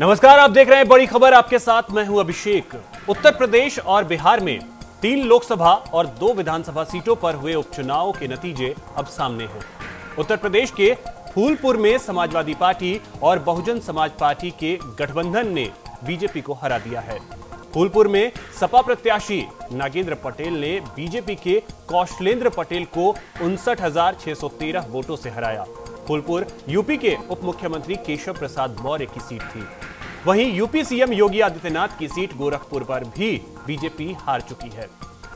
नमस्कार, आप देख रहे हैं बड़ी खबर आपके साथ। मैं हूँ अभिषेक। उत्तर प्रदेश और बिहार में तीन लोकसभा और दो विधानसभा सीटों पर हुए उपचुनाव के नतीजे अब सामने हैं। उत्तर प्रदेश के फूलपुर में समाजवादी पार्टी और बहुजन समाज पार्टी के गठबंधन ने बीजेपी को हरा दिया है। फूलपुर में सपा प्रत्याशी नागेंद्र पटेल ने बीजेपी के कौशलेंद्र पटेल को उनसठ वोटों से हराया। फूलपुर, यूपी के उप मुख्यमंत्री केशव प्रसाद मौर्य की सीट थी। वहीं यूपी सीएम योगी आदित्यनाथ की सीट गोरखपुर पर भी बीजेपी हार चुकी है।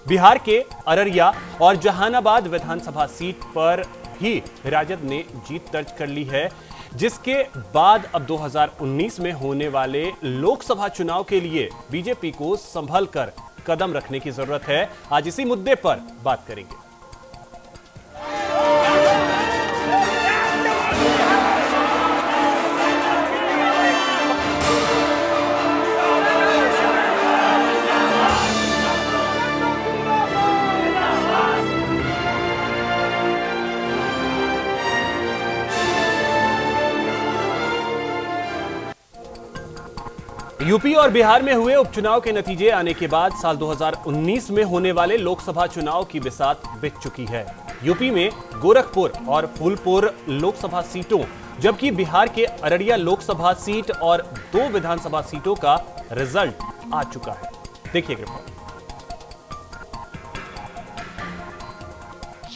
बिहार के अररिया और जहानाबाद विधानसभा सीट पर भी राजद ने जीत दर्ज कर ली है, जिसके बाद अब 2019 में होने वाले लोकसभा चुनाव के लिए बीजेपी को संभल कर कदम रखने की ज़रूरत है। आज इसी मुद्दे पर बात करेंगे। यूपी और बिहार में हुए उपचुनाव के नतीजे आने के बाद साल 2019 में होने वाले लोकसभा चुनाव की बिसात बिक चुकी है। यूपी में गोरखपुर और फूलपुर लोकसभा सीटों, जबकि बिहार के अररिया लोकसभा सीट और दो विधानसभा सीटों का रिज़ल्ट आ चुका है। देखिए रिपोर्ट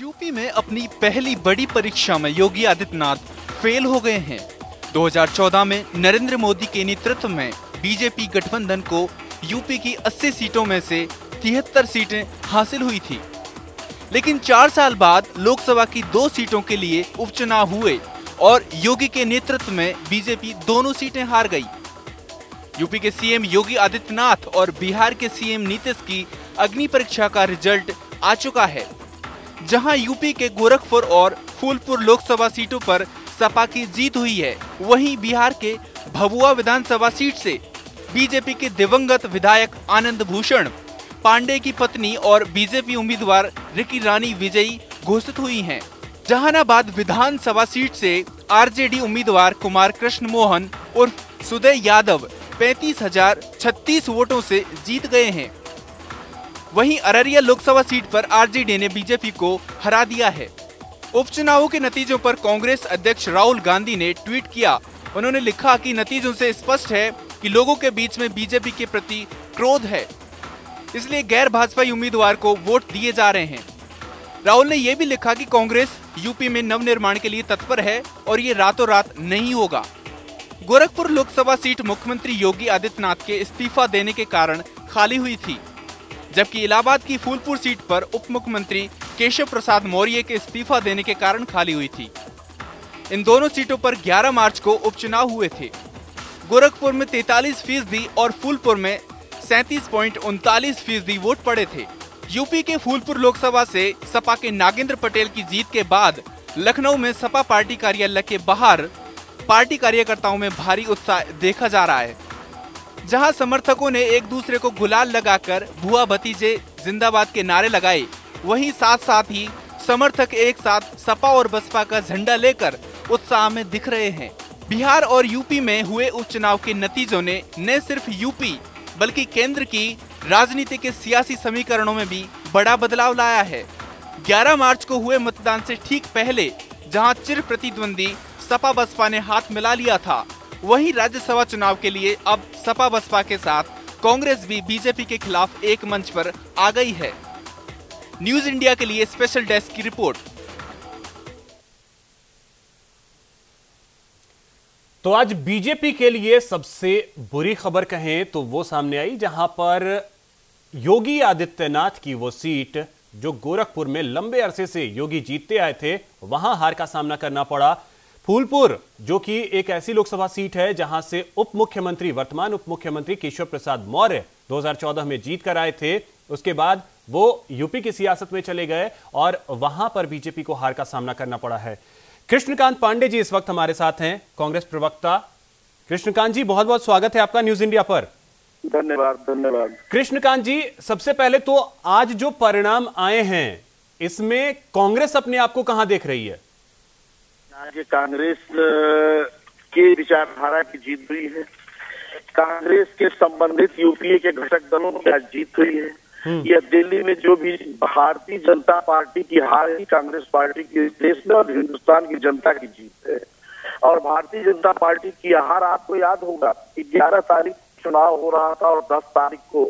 यूपी में अपनी पहली बड़ी परीक्षा में योगी आदित्यनाथ फेल हो गए हैं। 2014 में नरेंद्र मोदी के नेतृत्व में बीजेपी गठबंधन को यूपी की 80 सीटों में से तिहत्तर सीटें हासिल हुई थी। लेकिन चार साल बाद लोकसभा की दो सीटों के लिए उपचुनाव हुए और योगी के नेतृत्व में बीजेपी दोनों सीटें हार गई। यूपी के सीएम योगी आदित्यनाथ और बिहार के सीएम नीतीश की अग्नि परीक्षा का रिज़ल्ट आ चुका है, जहाँ यूपी के गोरखपुर और फूलपुर लोकसभा सीटों पर सपा की जीत हुई है। वहीं बिहार के भभुआ विधानसभा सीट से बीजेपी के दिवंगत विधायक आनंद भूषण, पांडे की पत्नी और बीजेपी उम्मीदवार रिकी रानी विजयी घोषित हुई हैं। जहानाबाद विधानसभा सीट से आरजेडी उम्मीदवार कुमार कृष्ण मोहन और सुदय यादव पैतीस हज़ार छत्तीस वोटों से जीत गए हैं। वहीं अररिया लोकसभा सीट पर आरजेडी ने बीजेपी को हरा दिया है। उपचुनावों के नतीजों पर कांग्रेस अध्यक्ष राहुल गांधी ने ट्वीट किया। उन्होंने लिखा कि नतीजों से स्पष्ट है कि लोगों के बीच में बीजेपी के प्रति क्रोध है। इसलिए गैर भाजपाई उम्मीदवार को वोट दिए जा रहे हैं। राहुल ने यह भी लिखा कि कांग्रेस यूपी में नवनिर्माण के लिए तत्पर है और ये रातों रात नहीं होगा। गोरखपुर लोकसभा सीट मुख्यमंत्री योगी आदित्यनाथ के इस्तीफा देने के कारण खाली हुई थी, जबकि इलाहाबाद की फूलपुर सीट पर उप मुख्यमंत्री केशव प्रसाद मौर्य के इस्तीफा देने के कारण खाली हुई थी। इन दोनों सीटों पर 11 मार्च को उपचुनाव हुए थे। गोरखपुर में 43 फ़ीसदी और फूलपुर में सैतीस पॉइंट उनतालीस फ़ीसदी वोट पड़े थे। यूपी के फूलपुर लोकसभा से सपा के नागेंद्र पटेल की जीत के बाद लखनऊ में सपा पार्टी कार्यालय के बाहर पार्टी कार्यकर्ताओं में भारी उत्साह देखा जा रहा है। जहाँ समर्थकों ने एक दूसरे को गुलाल लगाकर भुआ भतीजे जिंदाबाद के नारे लगाए, वहीं साथ साथ ही समर्थक एक साथ सपा और बसपा का झंडा लेकर उत्साह में दिख रहे हैं। बिहार और यूपी में हुए उपचुनाव के नतीजों ने न सिर्फ़ यूपी, बल्कि केंद्र की राजनीति के सियासी समीकरणों में भी बड़ा बदलाव लाया है। 11 मार्च को हुए मतदान से ठीक पहले, जहाँ चिर प्रतिद्वंदी सपा बसपा ने हाथ मिला लिया था, वहीं राज्यसभा चुनाव के लिए अब सपा बसपा के साथ कांग्रेस भी बीजेपी के खिलाफ एक मंच पर आ गई है। न्यूज़ इंडिया के लिए स्पेशल डेस्क की रिपोर्ट। तो आज बीजेपी के लिए सबसे बुरी खबर कहें तो वो सामने आई, जहाँ पर योगी आदित्यनाथ की वो सीट, जो गोरखपुर में लंबे अरसे से योगी जीतते आए थे, वहाँ हार का सामना करना पड़ा। फूलपुर, जो कि एक ऐसी लोकसभा सीट है, जहाँ से उप मुख्यमंत्री वर्तमान उप मुख्यमंत्री केशव प्रसाद मौर्य 2014 में जीत कर आए थे। उसके बाद वो यूपी की सियासत में चले गए और वहाँ पर बीजेपी को हार का सामना करना पड़ा है। कृष्णकांत पांडे जी इस वक्त हमारे साथ हैं कांग्रेस प्रवक्ता। कृष्णकांत जी बहुत बहुत स्वागत है आपका न्यूज़ इंडिया पर। धन्यवाद धन्यवाद। कृष्णकांत जी सबसे पहले तो आज जो परिणाम आए हैं इसमें कांग्रेस अपने आप को कहाँ देख रही है? आज कांग्रेस की विचारधारा की जीत हुई है। कांग्रेस के संबंधित यूपीए के घटक दलों की आज जीत हुई है। यह दिल्ली में जो भी भारतीय जनता पार्टी की हार ही कांग्रेस पार्टी की देश में और हिंदुस्तान की जनता की जीत है। और भारतीय जनता पार्टी की हार आपको याद होगा कि ग्यारह तारीख चुनाव हो रहा था और दस तारीख को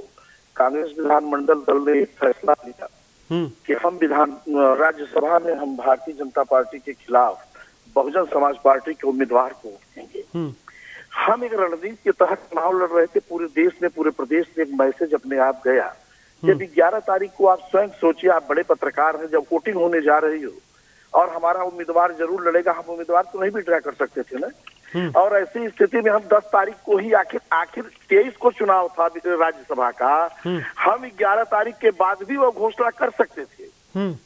कांग्रेस विधानमंडल दल ने एक फैसला लिया हम्म। कि हम विधान राज्यसभा में हम भारतीय जनता पार्टी के खिलाफ बहुजन समाज पार्टी के उम्मीदवार को देंगे। हम्म। हम एक रणनीति के तहत चुनाव लड़ रहे थे पूरे देश में पूरे प्रदेश में एक मैसेज अपने आप गया जब ग्यारह तारीख को आप स्वयं सोचिए आप बड़े पत्रकार हैं जब वोटिंग होने जा रही हो और हमारा उम्मीदवार ज़रूर लड़ेगा हम उम्मीदवार तो नहीं भी ड्रा कर सकते थे ना? और ऐसी स्थिति में हम 10 तारीख को ही आखिर आखिर 23 को चुनाव था राज्यसभा का। हम 11 तारीख के बाद भी वो घोषणा कर सकते थे। हम्म।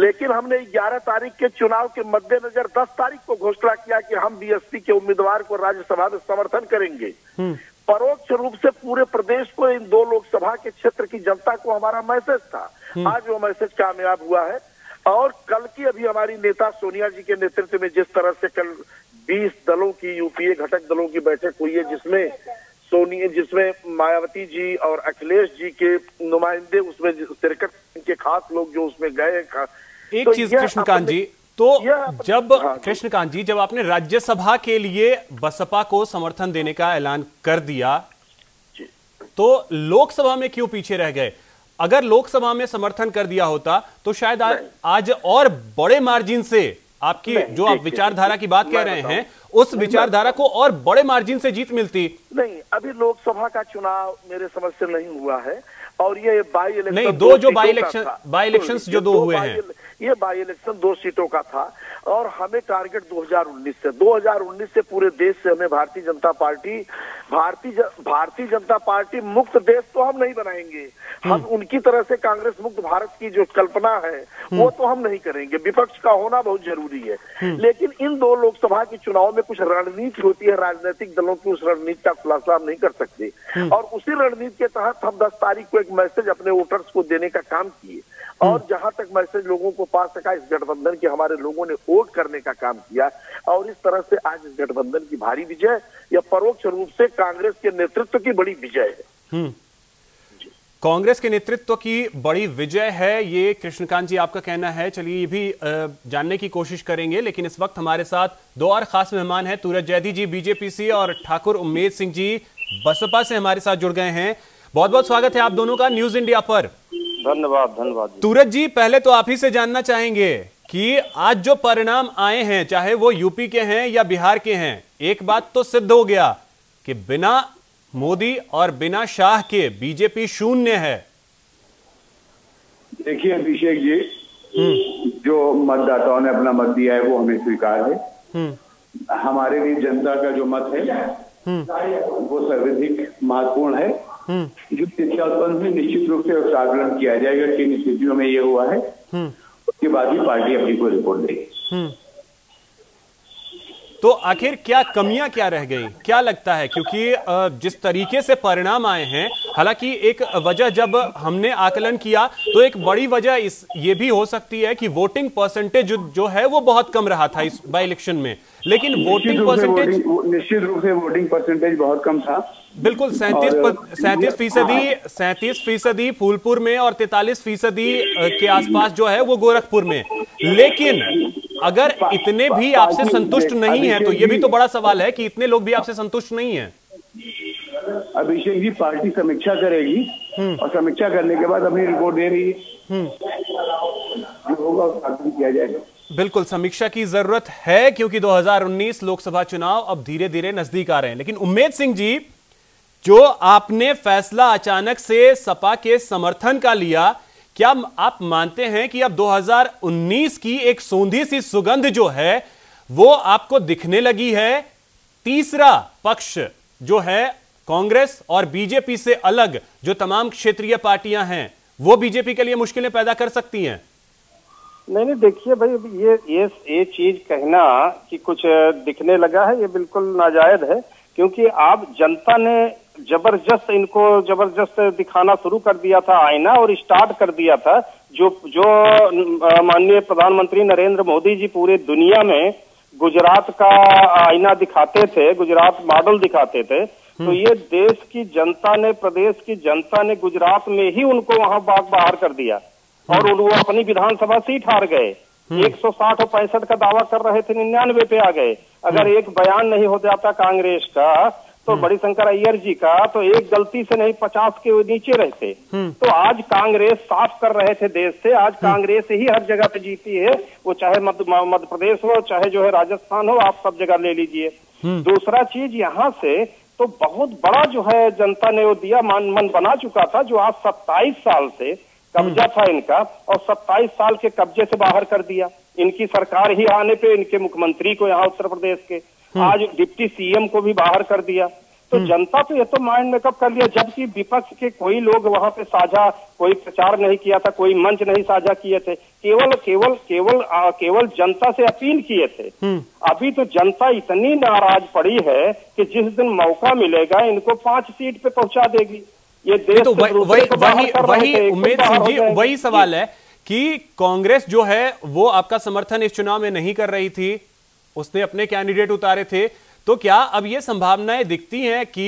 लेकिन हमने 11 तारीख के चुनाव के मद्देनजर 10 तारीख को घोषणा किया कि हम बीएसपी के उम्मीदवार को राज्यसभा में समर्थन करेंगे। हम्म। परोक्ष रूप से पूरे प्रदेश को इन दो लोकसभा के क्षेत्र की जनता को हमारा मैसेज था। आज वो मैसेज कामयाब हुआ है। और कल की अभी हमारी नेता सोनिया जी के नेतृत्व में जिस तरह से कल 20 दलों की यूपीए घटक दलों की बैठक हुई है जिसमें सोनिया जिसमें मायावती जी और अखिलेश जी के नुमाइंदे उसमें शिरकत के खास लोग जो उसमें गए एक तो चीज़ कृष्णकांत जी तो जब हाँ, कृष्णकांत जी जब आपने राज्यसभा के लिए बसपा को समर्थन देने का ऐलान कर दिया तो लोकसभा में क्यों पीछे रह गए? अगर लोकसभा में समर्थन कर दिया होता तो शायद आज, आज और बड़े मार्जिन से आपकी जो आप विचारधारा की बात कह रहे हैं उस विचारधारा को और बड़े मार्जिन से जीत मिलती। नहीं अभी लोकसभा का चुनाव मेरे समझ से नहीं हुआ है और ये बाई इलेक्शन नहीं, दो जो बाई इलेक्शन- बाई इलेक्शन जो दो हुए हैं। ये बाई इलेक्शन दो सीटों का था। और हमें टारगेट 2019 से 2019 से पूरे देश से हमें भारतीय जनता पार्टी भारतीय ज- भारतीय जनता पार्टी मुक्त देश तो हम नहीं बनाएँगे। हम उनकी तरह से कांग्रेस मुक्त भारत की जो कल्पना है वो तो हम नहीं करेंगे। विपक्ष का होना बहुत ज़रूरी है। लेकिन इन दो लोकसभा के चुनाव में कुछ रणनीति होती है राजनीतिक दलों की उस रणनीति का खुलासा हम नहीं कर सकते। और उसी रणनीति के तहत हम 10 तारीख को एक मैसेज अपने वोटर्स को देने का काम किए। और जहाँ तक मैसेज लोगों को पास सका इस गठबंधन के हमारे लोगों ने वोट करने का काम किया और इस तरह से आज इस गठबंधन की भारी विजय या परोक्ष रूप से कांग्रेस के नेतृत्व की बड़ी विजय है। कांग्रेस के नेतृत्व की बड़ी विजय है ये कृष्णकांत जी आपका कहना है। चलिए ये भी जानने की कोशिश करेंगे लेकिन इस वक्त हमारे साथ दो और खास मेहमान हैं तूरज जैदी जी बीजेपी से और ठाकुर उम्मेद सिंह जी बसपा से हमारे साथ जुड़ गए हैं। बहुत बहुत स्वागत है आप दोनों का न्यूज़ इंडिया पर। धन्यवाद धन्यवाद सूरज जी पहले तो आप ही से जानना चाहेंगे। कि आज जो परिणाम आए हैं चाहे वो यूपी के हैं या बिहार के हैं एक बात तो सिद्ध हो गया कि बिना मोदी और बिना शाह के बीजेपी शून्य है। देखिए अभिषेक जी जो मतदाताओं ने अपना मत दिया है वो हमें स्वीकार है। हमारे लिए जनता का जो मत है वो सर्वाधिक महत्वपूर्ण है। जो शिक्षा उत्पन्न हुई निश्चित रूप से उसका आकलन किया जाएगा किन स्थितियों में ये हुआ है। उसके बाद ही पार्टी अपनी को रिपोर्ट देगी। तो आखिर क्या कमियाँ क्या रह गई? क्या लगता है? क्योंकि जिस तरीके से परिणाम आए हैं हालाँकि एक वजह जब हमने आकलन किया तो एक बड़ी वजह इस ये भी हो सकती है कि वोटिंग परसेंटेज जो, जो है वो बहुत कम रहा था इस बाई इलेक्शन में। लेकिन वोटिंग परसेंटेज निश्चित रूप से वोटिंग परसेंटेज बहुत कम था। बिल्कुल सैंतीस सैंतीस फ़ीसदी सैंतीस फ़ीसदी फूलपुर में और तैतालीस फ़ीसदी के आसपास जो है वो गोरखपुर में। लेकिन अगर इतने भी आपसे संतुष्ट नहीं है तो ये भी तो बड़ा सवाल है कि इतने लोग भी आपसे संतुष्ट नहीं है। अभिषेक जी पार्टी समीक्षा करेगी और समीक्षा करने के बाद अपनी रिपोर्ट दे रही है। होगा किया जाएगा। बिल्कुल समीक्षा की ज़रूरत है क्योंकि 2019 लोकसभा चुनाव अब धीरे धीरे नज़दीक आ रहे हैं। लेकिन उम्मेद सिंह जी जो आपने फैसला अचानक से सपा के समर्थन का लिया, क्या आप मानते हैं कि अब 2019 की एक सौंधी सी सुगंध जो है, वो आपको दिखने लगी है? तीसरा पक्ष जो है, कांग्रेस और बीजेपी से अलग, जो तमाम क्षेत्रीय पार्टियाँ हैं, वो बीजेपी के लिए मुश्किलें पैदा कर सकती हैं। नहीं नहीं, देखिए भाई ये ये ये चीज़ कहना कि कुछ दिखने लगा है, ये बिल्कुल नाजायज है, क्योंकि आप जनता ने ज़बरदस्त इनको ज़बरदस्त दिखाना शुरू कर दिया था आईना और स्टार्ट कर दिया था जो जो माननीय प्रधानमंत्री नरेंद्र मोदी जी पूरे दुनिया में गुजरात का आईना दिखाते थे गुजरात मॉडल दिखाते थे तो ये देश की जनता ने प्रदेश की जनता ने गुजरात में ही उनको वहाँ बाग बाहर कर दिया और वो अपनी विधानसभा सीट हार गए। एक सौ साठ और पैंसठ का दावा कर रहे थे निन्यानवे पे आ गए। अगर एक बयान नहीं हो जाता कांग्रेस का तो बड़ी शंकर अय्यर जी का तो एक गलती से नहीं पचास के नीचे रहते। तो आज कांग्रेस साफ़ कर रहे थे देश से आज कांग्रेस ही हर जगह पे जीती है। वो चाहे मध्य मध्य प्रदेश हो चाहे जो है राजस्थान हो आप सब जगह ले लीजिए। दूसरा चीज़ यहाँ से तो बहुत बड़ा जो है जनता ने वो दिया मान मन बना चुका था जो आज सत्ताईस साल से कब्जा था इनका और सत्ताईस साल के कब्जे से बाहर कर दिया। इनकी सरकार ही आने पे इनके मुख्यमंत्री को यहाँ उत्तर प्रदेश के आज डिप्टी सीएम को भी बाहर कर दिया। तो जनता तो ये तो माइंड मेकअप कर लिया जबकि विपक्ष के कोई लोग वहाँ पे साझा कोई प्रचार नहीं किया था कोई मंच नहीं साझा किए थे। केवल केवल केवल आ, केवल जनता से अपील किए थे। अभी तो जनता इतनी नाराज़ पड़ी है कि जिस दिन मौका मिलेगा इनको पाँच सीट पे पहुँचा देगी। ये देश तो वही वही वही उम्मीद सिंह जी वही सवाल है कि कांग्रेस जो है वो आपका समर्थन इस चुनाव में नहीं कर रही थी। उसने अपने कैंडिडेट उतारे थे। तो क्या अब ये संभावनाएँ दिखती हैं कि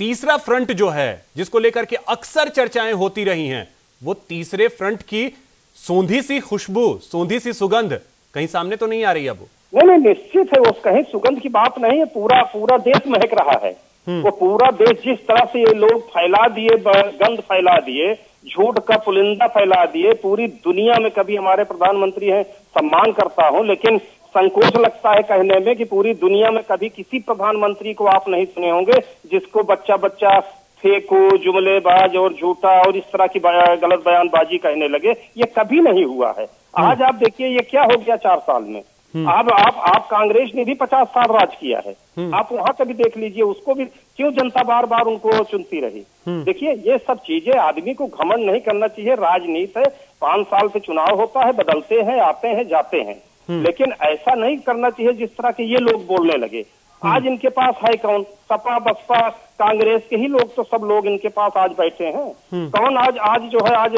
तीसरा फ्रंट जो है जिसको लेकर के अक्सर चर्चाएँ होती रही हैं वो तीसरे फ्रंट की सोंधी सी खुशबू सोंधी सी सुगंध कहीं सामने तो नहीं आ रही अब? नहीं नहीं निश्चित है वो कहीं सुगंध की बात नहीं है। पूरा पूरा देश महक रहा है। हम्म। वो पूरा देश जिस तरह से ये लोग फैला दिए गंध फैला दिए झूठ का पुलिंदा फैला दिए पूरी दुनिया में कभी हमारे प्रधानमंत्री हैं सम्मान करता हूँ लेकिन संकोच लगता है कहने में कि पूरी दुनिया में कभी किसी प्रधानमंत्री को आप नहीं सुने होंगे जिसको बच्चा बच्चा फेंको जुमलेबाज और झूठा और इस तरह की गलत बयानबाजी कहने लगे ये कभी नहीं हुआ है हम्म। आज आप देखिए ये क्या हो गया चार साल में हम्म। अब आप आप कांग्रेस ने भी पचास साल राज किया है हम्म। आप वहाँ कभी देख लीजिए उसको भी क्यों जनता बार बार उनको चुनती रही देखिए ये सब चीज़ें आदमी को घमंड नहीं करना चाहिए राजनीति है पाँच साल से चुनाव होता है बदलते हैं आते हैं जाते हैं। लेकिन ऐसा नहीं करना चाहिए जिस तरह के ये लोग बोलने लगे। हम्म। आज इनके पास है कौन? सपा बसपा कांग्रेस के ही लोग तो सब लोग इनके पास आज बैठे हैं। हम्म। कौन आज आज जो है आज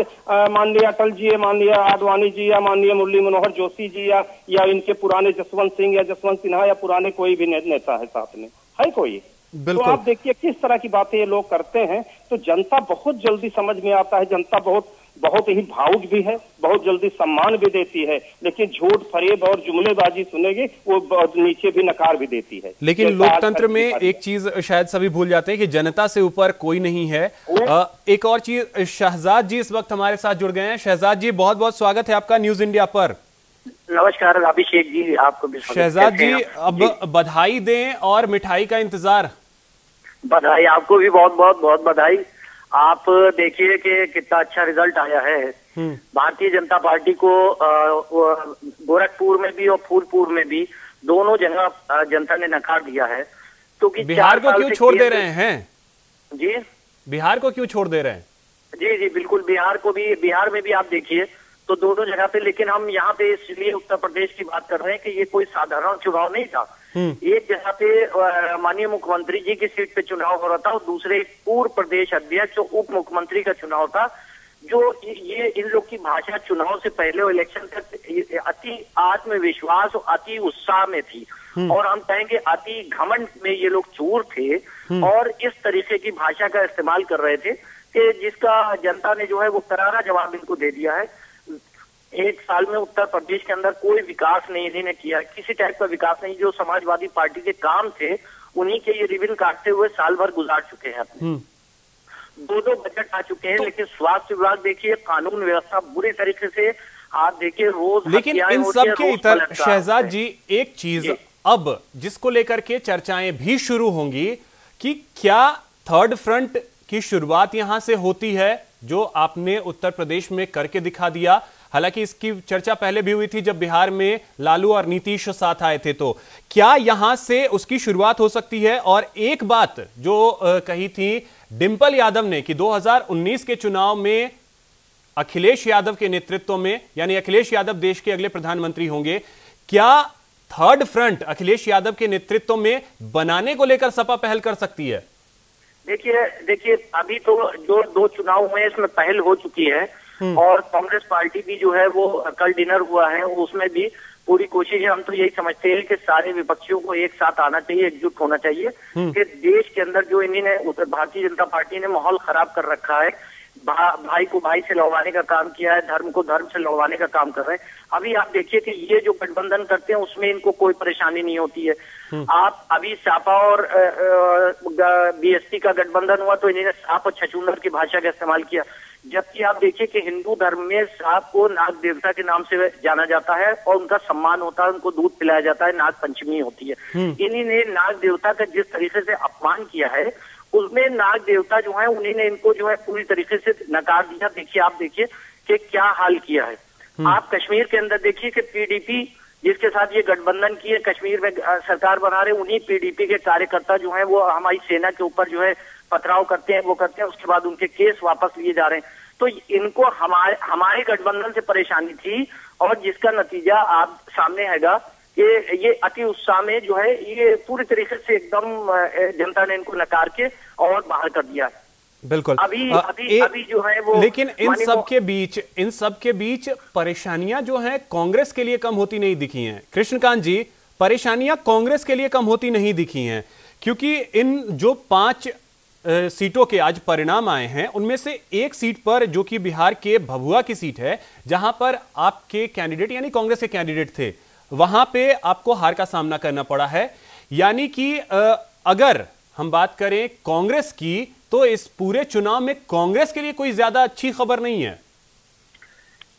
मान लिया अटल जी मान लिया आडवाणी जी या मान लिया मुरली मनोहर जोशी जी या या इनके पुराने जसवंत सिंह या जसवंत सिन्हा या पुराने कोई भी नेता है साथ में। है कोई? तो आप देखिए किस तरह की बातें ये लोग करते हैं। तो जनता बहुत जल्दी समझ में आता है जनता बहुत बहुत ही भावुक भी है बहुत जल्दी सम्मान भी देती है लेकिन झूठ फरेब और जुमलेबाजी सुनेगी वो नीचे भी नकार भी देती है। लेकिन लोकतंत्र में एक चीज़ शायद सभी भूल जाते हैं कि जनता से ऊपर कोई नहीं है। आ, एक और चीज़ शहजाद जी इस वक्त हमारे साथ जुड़ गए हैं। शहजाद जी बहुत बहुत स्वागत है आपका न्यूज़ इंडिया पर। नमस्कार अभिषेक जी आपको भी शहजाद जी अब बधाई दें और मिठाई का इंतज़ार। बधाई आपको भी बहुत बहुत बहुत बधाई। आप देखिए कि कितना अच्छा रिज़ल्ट आया है। हम्म। भारतीय जनता पार्टी को गोरखपुर में भी और फूलपुर में भी दोनों जगह जनता ने नकार दिया है। तो कि बिहार को क्यों छोड़ दे रहे हैं? जी? बिहार को क्यों छोड़ दे रहे हैं? जी जी बिल्कुल। बिहार को भी बिहार में भी आप देखिए तो दोनों जगह पे लेकिन हम यहाँ पे इसलिए उत्तर प्रदेश की बात कर रहे हैं कि ये कोई साधारण चुनाव नहीं था। एक जगह पे माननीय मुख्यमंत्री जी की सीट पे चुनाव हो रहा था और दूसरे पूर्व प्रदेश अध्यक्ष उप मुख्यमंत्री का चुनाव था जो ये इन लोग की भाषा चुनाव से पहले इलेक्शन तक अति आत्मविश्वास और अति उत्साह में थी हम्म। और हम कहेंगे अति घमंड में ये लोग चूर थे हम्म। और इस तरीके की भाषा का इस्तेमाल कर रहे थे कि जिसका जनता ने जो है वो करारा जवाब इनको दे दिया है एक साल में उत्तर प्रदेश के अंदर कोई विकास नहीं इन्होंने किया। किसी टाइप का विकास नहीं। जो समाजवादी पार्टी के काम थे उन्हीं के ये रिबिन काटते हुए साल भर गुजार चुके हैं हम्म। दो दो बजट आ चुके हैं तो, लेकिन स्वास्थ्य विभाग देखिए कानून व्यवस्था बुरी तरीके से आप देखिए रोज लेकिन इन सब के इतर शहजाद जी एक चीज़ अब जिसको लेकर के चर्चाएँ भी शुरू होंगी कि क्या थर्ड फ्रंट की शुरुआत यहाँ से होती है जो आपने उत्तर प्रदेश में करके दिखा दिया हालाँकि इसकी चर्चा पहले भी हुई थी जब बिहार में लालू और नीतीश साथ आए थे तो क्या यहाँ से उसकी शुरुआत हो सकती है और एक बात जो कही थी डिंपल यादव ने कि 2019 के चुनाव में अखिलेश यादव के नेतृत्व में, यानी अखिलेश यादव देश के अगले प्रधानमंत्री होंगे, क्या थर्ड फ्रंट अखिलेश यादव के नेतृत्व में बनाने को लेकर सपा पहल कर सकती है देखिए देखिए, अभी तो जो दो चुनाव हुए इसमें पहल हो चुकी है। और कांग्रेस पार्टी भी जो है वो कल डिनर हुआ है उसमें भी पूरी कोशिश है हम तो यही समझते हैं कि सारे विपक्षियों को एक साथ आना चाहिए एकजुट होना चाहिए कि देश के अंदर जो इन्हीं उत्तर भारतीय जनता पार्टी ने माहौल खराब कर रखा है भा, भाई को भाई से लड़वाने का काम किया है धर्म को धर्म से लड़वाने का काम कर रहे हैं। अभी आप देखिए कि ये जो गठबंधन करते हैं उसमें इनको कोई परेशानी नहीं होती है। आप अभी सापा और बीएसपी का गठबंधन हुआ तो इन्होंने साप और छचूंदर की भाषा का इस्तेमाल किया। जबकि आप देखिए कि हिंदू धर्म में सांप को नाग देवता के नाम से जाना जाता है और उनका सम्मान होता है उनको दूध पिलाया जाता है नाग पंचमी होती है। इन्हीं ने नाग देवता का जिस तरीके से अपमान किया है उसमें नाग देवता जो है उन्हीं ने इनको जो है पूरी तरीके से नकार दिया। देखिए आप देखिए कि क्या हाल किया है। आप कश्मीर के अंदर देखिए कि पीडीपी जिसके साथ ये गठबंधन किए कश्मीर में सरकार बना रहे उन्हीं पीडीपी के कार्यकर्ता जो है वो हमारी सेना के ऊपर जो है पथराव करते हैं वो करते हैं उसके बाद उनके केस वापस लिए जा रहे हैं। तो इनको हमारे हमारे गठबंधन से परेशानी थी और जिसका नतीजा आप सामने हैगा कि ये अति उत्साह में जो है ये पूरी तरीके से एकदम जनता ने इनको नकार के और बाहर कर दिया। बिल्कुल। अभी आ, अभी ए, अभी जो है वो लेकिन इन सब के बीच इन सब के बीच परेशानियाँ जो हैं कांग्रेस के लिए कम होती नहीं दिखी हैं। कृष्णकांत जी परेशानियाँ कांग्रेस के लिए कम होती नहीं दिखी हैं। क्योंकि इन जो पाँच सीटों के आज परिणाम आए हैं। उनमें से एक सीट पर, जो कि बिहार के भभुआ की सीट है, जहाँ पर आपके कैंडिडेट, यानी कांग्रेस के कैंडिडेट थे, वहाँ पे आपको हार का सामना करना पड़ा है। यानी कि अगर हम बात करें कांग्रेस की तो इस पूरे चुनाव में कांग्रेस के लिए कोई ज़्यादा अच्छी खबर नहीं है।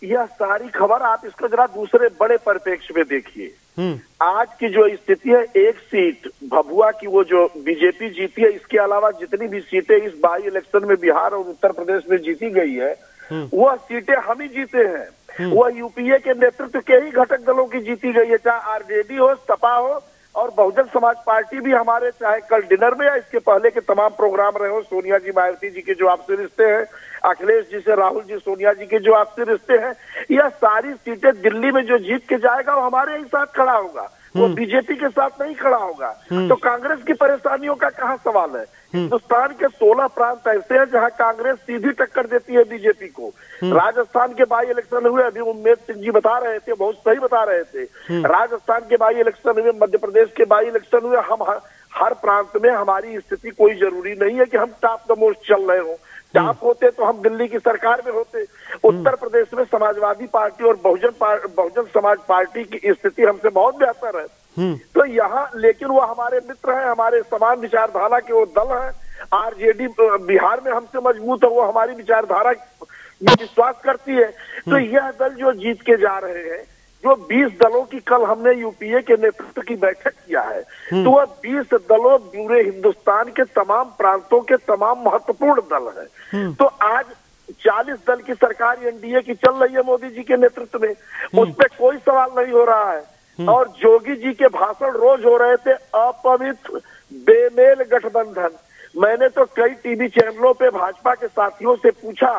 यह सारी खबर आप इसको जरा दूसरे बड़े परिप्रेक्ष्य में देखिए। आज की जो स्थिति है एक सीट भभुआ की वो जो बीजेपी जीती है इसके अलावा जितनी भी सीटें इस बाई इलेक्शन में बिहार और उत्तर प्रदेश में जीती गई है हम्म। वह सीटें हम ही जीते हैं हम्म। वह यूपीए के नेतृत्व के ही घटक दलों की जीती गई है चाहे आरजेडी हो सपा हो और बहुजन समाज पार्टी भी हमारे, चाहे कल डिनर में या इसके पहले के तमाम प्रोग्राम रहे हो, सोनिया जी, मायावती जी के जो आपसे रिश्ते हैं, अखिलेश जी से राहुल जी, सोनिया जी के जो आपसे रिश्ते हैं, यह सारी सीटें दिल्ली में जो जीत के जाएगा, वो हमारे ही साथ खड़ा होगा। वो हम्म। बीजेपी के साथ नहीं खड़ा होगा। हम्म। तो कांग्रेस की परेशानियों का कहा सवाल है? हम्म। हिंदुस्तान के 16 प्रांत ऐसे हैं जहाँ कांग्रेस सीधी टक्कर देती है बीजेपी को। राजस्थान के बाई इलेक्शन हुए अभी उम्मेद सिंह जी बता रहे थे बहुत सही बता रहे थे। राजस्थान के बाई इलेक्शन हुए मध्य प्रदेश के बाई इलेक्शन हुए हम हर प्रांत में हमारी स्थिति कोई ज़रूरी नहीं है कि हम टॉप द मोस्ट चल रहे हो। टॉप होते तो हम दिल्ली की सरकार में होते। उत्तर प्रदेश में समाजवादी पार्टी और बहुजन बहुजन समाज पार्टी की स्थिति हमसे बहुत बेहतर है। हम्म। तो यहाँ लेकिन वो हमारे मित्र हैं हमारे समान विचारधारा के वो दल है। आरजेडी बिहार में हमसे मज़बूत है वो हमारी विचारधारा में विश्वास करती है। तो हम्म। यह दल जो जीत के जा रहे हैं जो 20 दलों की कल हमने यूपीए के नेतृत्व की बैठक किया है हम्म। तो वह 20 दलों पूरे हिंदुस्तान के तमाम प्रांतों के तमाम महत्वपूर्ण दल है तो आज चालीस दल की सरकार एनडीए की चल रही है मोदी जी के नेतृत्व में हम्म। उस पर कोई सवाल नहीं हो रहा है हम्म। और जोगी जी के भाषण रोज हो रहे थे अपवित्र बेमेल गठबंधन मैंने तो कई टीवी चैनलों पे भाजपा के साथियों से पूछा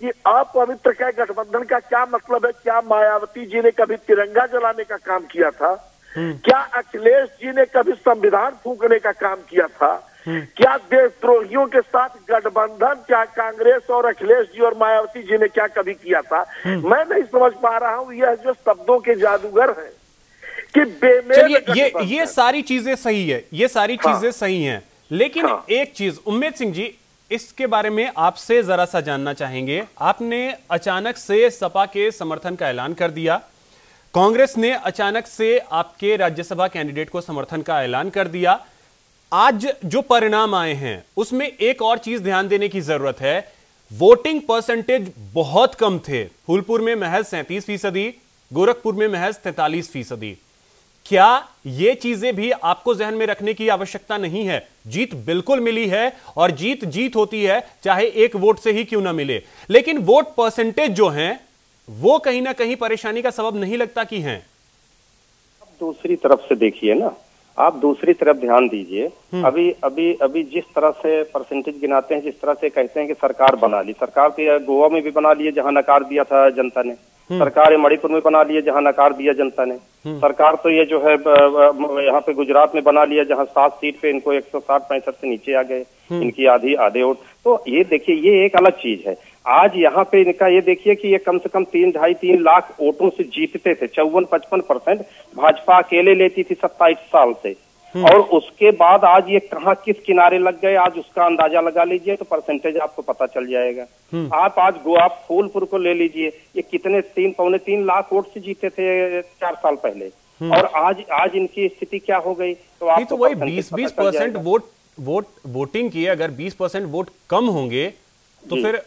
कि अपवित्र का गठबंधन का क्या मतलब है? क्या मायावती जी ने कभी तिरंगा जलाने का काम किया था? हम्म। क्या अखिलेश जी ने कभी संविधान फूकने का काम किया था? क्या देशद्रोहियों के साथ गठबंधन क्या कांग्रेस और अखिलेश जी और मायावती जी ने क्या कभी किया था? हम्म। मैं नहीं समझ पा रहा हूँ यह जो शब्दों के जादूगर हैं कि बेमेल ये ये सारी चीज़ें सही है ये सारी हाँ, चीज़ें सही हैं। लेकिन हाँ, एक चीज़ उम्मेद सिंह जी इसके बारे में आपसे जरा सा जानना चाहेंगे। आपने अचानक से सपा के समर्थन का ऐलान कर दिया। कांग्रेस ने अचानक से आपके राज्यसभा कैंडिडेट को समर्थन का ऐलान कर दिया। आज जो परिणाम आए हैं, उसमें एक और चीज़ ध्यान देने की ज़रूरत है। वोटिंग परसेंटेज बहुत कम थे। फूलपुर में महज सैंतीस फ़ीसदी, गोरखपुर में महज तैतालीस फ़ीसदी। क्या ये चीज़ें भी आपको जहन में रखने की आवश्यकता नहीं है जीत बिल्कुल मिली है और जीत जीत होती है चाहे एक वोट से ही क्यों ना मिले लेकिन वोट परसेंटेज जो है वो कहीं ना कहीं परेशानी का सबब नहीं लगता कि हैं दूसरी तरफ़ से देखिए ना आप दूसरी तरफ़ ध्यान दीजिए हम्म। अभी अभी अभी जिस तरह से परसेंटेज गिनाते हैं जिस तरह से कहते हैं कि सरकार बना ली सरकार तो गोवा में भी बना ली है जहाँ नकार दिया था जनता ने हम्म। सरकार मणिपुर में बना लिया जहाँ नकार दिया जनता ने। सरकार तो ये जो है यहाँ पे गुजरात में बना लिया जहाँ सात सीट पे इनको एक सौ साठ पैंसठ से नीचे आ गए इनकी आधी आधे वोट। तो ये देखिए ये एक अलग चीज़ है। आज यहाँ पे इनका ये देखिए कि ये कम से कम तीन ढाई तीन लाख वोटों से जीतते थे चौवन पचपन परसेंट। भाजपा अकेले लेती थी सत्ताईस साल से। और उसके बाद आज ये कहाँ किस किनारे लग गए आज उसका अंदाज़ा लगा लीजिए तो परसेंटेज आपको पता चल जाएगा। आप आज गोवा फूलपुर को ले लीजिए ये कितने तीन पौने तीन लाख वोट से जीते थे चार साल पहले। और आज आज इनकी स्थिति क्या हो गई तो आपको तो वही बीस बीस परसेंट वोट वोट वोटिंग की अगर बीस परसेंट वोट कम होंगे तो फिर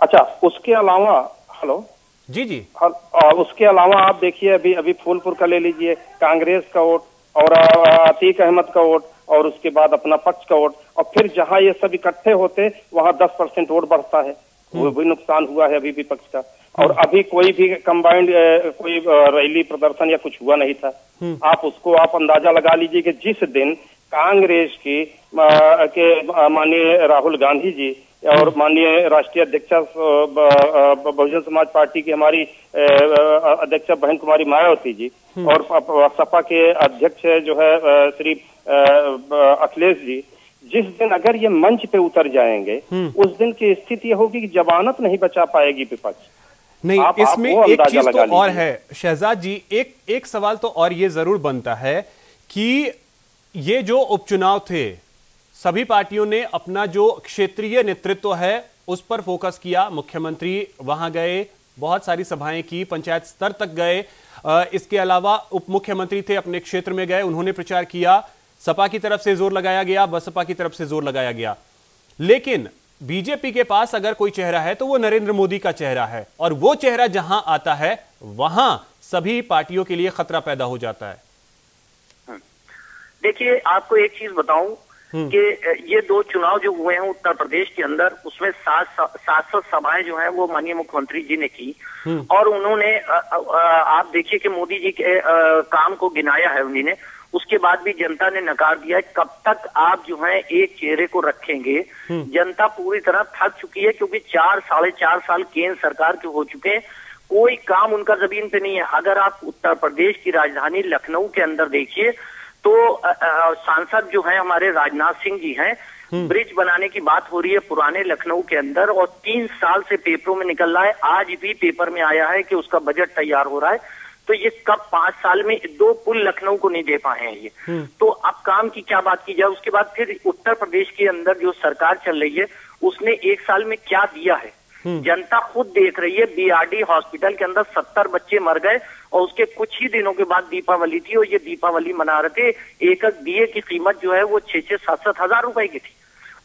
अच्छा उसके अलावा हेलो? जी जी। और उसके अलावा आप देखिए अभी अभी फूलपुर का ले लीजिए कांग्रेस का वोट और अतीक अहमद का वोट और उसके बाद अपना पक्ष का वोट। और फिर जहाँ ये सब इकट्ठे होते वहाँ दस परसेंट वोट बढ़ता है। वो भी नुकसान हुआ है अभी विपक्ष का। और अभी कोई भी कंबाइंड कोई रैली प्रदर्शन या कुछ हुआ नहीं था। आप उसको आप अंदाज़ा लगा लीजिए कि जिस दिन कांग्रेस की के माननीय राहुल गांधी जी और माननीय राष्ट्रीय अध्यक्षा बहुजन समाज पार्टी की हमारी अध्यक्षा बहन कुमारी मायावती जी और प- प- सपा के अध्यक्ष जो है श्री अखिलेश जी जिस दिन अगर ये मंच पे उतर जाएँगे उस दिन की स्थिति ये होगी कि जमानत नहीं बचा पाएगी विपक्ष। नहीं इसमें एक चीज़ तो और है शहजाद जी एक एक सवाल तो और ये ज़रूर बनता है कि ये जो उपचुनाव थे सभी पार्टियों ने अपना जो क्षेत्रीय नेतृत्व है, उस पर फोकस किया। मुख्यमंत्री वहाँ गए, बहुत सारी सभाएँ की, पंचायत स्तर तक गए। इसके अलावा उप मुख्यमंत्री थे, अपने क्षेत्र में गए, उन्होंने प्रचार किया। सपा की तरफ़ से ज़ोर लगाया गया, बसपा की तरफ़ से ज़ोर लगाया गया। लेकिन बीजेपी के पास अगर कोई चेहरा है तो वो नरेंद्र मोदी का चेहरा है। और वो चेहरा जहाँ आता है, वहाँ सभी पार्टियों के लिए खतरा पैदा हो जाता है। देखिए, आपको एक चीज़ बताऊँ कि ये दो चुनाव जो हुए हैं उत्तर प्रदेश के अंदर उसमें सात सात सौ सभाएँ जो हैं वो माननीय मुख्यमंत्री जी ने की। और उन्होंने आप देखिए कि मोदी जी के काम को गिनाया है उन्हीं ने उसके बाद भी जनता ने नकार दिया है कब तक आप जो है एक चेहरे को रखेंगे जनता पूरी तरह थक चुकी है क्योंकि चार साढ़े चार साल केंद्र सरकार के हो चुके हैं। कोई काम उनका ज़मीन पे नहीं है। अगर आप उत्तर प्रदेश की राजधानी लखनऊ के अंदर देखिए तो सांसद जो है हमारे राजनाथ सिंह जी हैं ब्रिज बनाने की बात हो रही है पुराने लखनऊ के अंदर और तीन साल से पेपरों में निकल रहा है। आज भी पेपर में आया है कि उसका बजट तैयार हो रहा है। तो ये कब पाँच साल में दो पुल लखनऊ को नहीं दे पाए हैं ये। तो अब काम की क्या बात की जाए? उसके बाद फिर उत्तर प्रदेश के अंदर जो सरकार चल रही है उसने एक साल में क्या दिया है? जनता खुद देख रही है बीआरडी हॉस्पिटल के अंदर सत्तर बच्चे मर गए और उसके कुछ ही दिनों के बाद दीपावली थी और ये दीपावली मना रहे थे। एक एक दिए की कीमत जो है वो छह छह सात सात हज़ार रुपए की थी।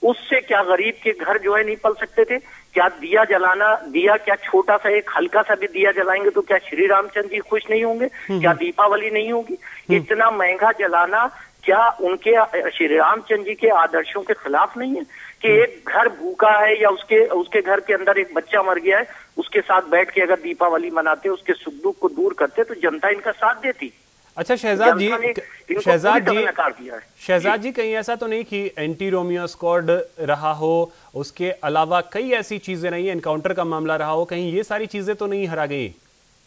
उससे क्या गरीब के घर जो है नहीं पल सकते थे? क्या दिया जलाना दिया क्या छोटा सा एक हल्का सा भी दिया जलाएँगे तो क्या श्री रामचंद्र जी खुश नहीं होंगे? क्या दीपावली नहीं होगी? इतना महँगा जलाना क्या उनके श्री रामचंद्र जी के आदर्शों के खिलाफ नहीं है? कि एक घर भूखा है या उसके उसके घर के अंदर एक बच्चा मर गया है उसके साथ बैठ के अगर दीपावली मनाते उसके सुख दुख को दूर करते तो जनता इनका साथ देती। अच्छा शहजाद जी शहजाद जी शहजाद जी। कहीं ऐसा तो नहीं कि एंटी रोमियो स्क्वाड रहा हो उसके अलावा कई ऐसी चीज़ें रही एनकाउंटर का मामला रहा हो कहीं ये सारी चीज़ें तो नहीं हरा गई?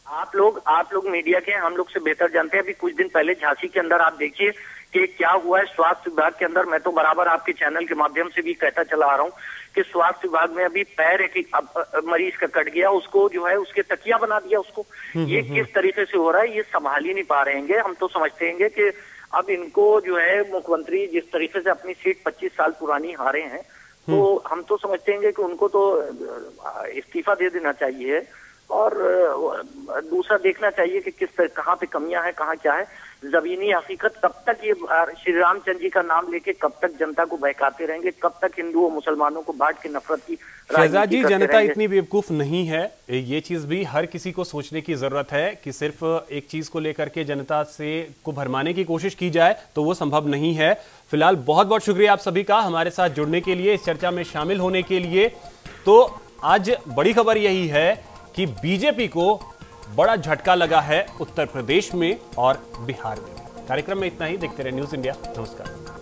आप लोग आप लोग मीडिया के हैं, हम लोग से बेहतर जानते हैं। अभी कुछ दिन पहले झांसी के अंदर आप देखिए कि क्या हुआ है स्वास्थ्य विभाग के अंदर। मैं तो बराबर आपके चैनल के माध्यम से भी कहता चला आ रहा हूँ कि स्वास्थ्य विभाग में अभी पैर एक मरीज़ का कट गया उसको जो है उसके तकिया बना दिया उसको। ये किस तरीके से हो रहा है ये संभाल ही नहीं पा रहे हैं। हम तो समझते हैं कि अब इनको जो है मुख्यमंत्री जिस तरीके से अपनी सीट 25 साल पुरानी हारे हैं तो हम तो समझते हैं कि उनको तो इस्तीफा दे देना चाहिए। और दूसरा देखना चाहिए कि किस तरह कहाँ पे कमियाँ हैं कहाँ क्या है। जमीनी हकीकत कब तक ये श्री रामचंद्र जी का नाम लेके कब तक जनता को बहकाते रहेंगे कब तक हिंदुओं मुसलमानों को बांट के नफरत की शहजाद जी जनता इतनी बेवकूफ़ नहीं है ये चीज़ भी हर किसी को सोचने की ज़रूरत है कि सिर्फ़ एक चीज़ को लेकर के जनता से को भरमाने की कोशिश की जाए तो वो संभव नहीं है। फ़िलहाल बहुत बहुत शुक्रिया आप सभी का हमारे साथ जुड़ने के लिए इस चर्चा में शामिल होने के लिए। तो आज बड़ी खबर यही है कि बीजेपी को बड़ा झटका लगा है उत्तर प्रदेश में और बिहार में। कार्यक्रम में इतना ही, देखते रहे न्यूज़ इंडिया नमस्कार।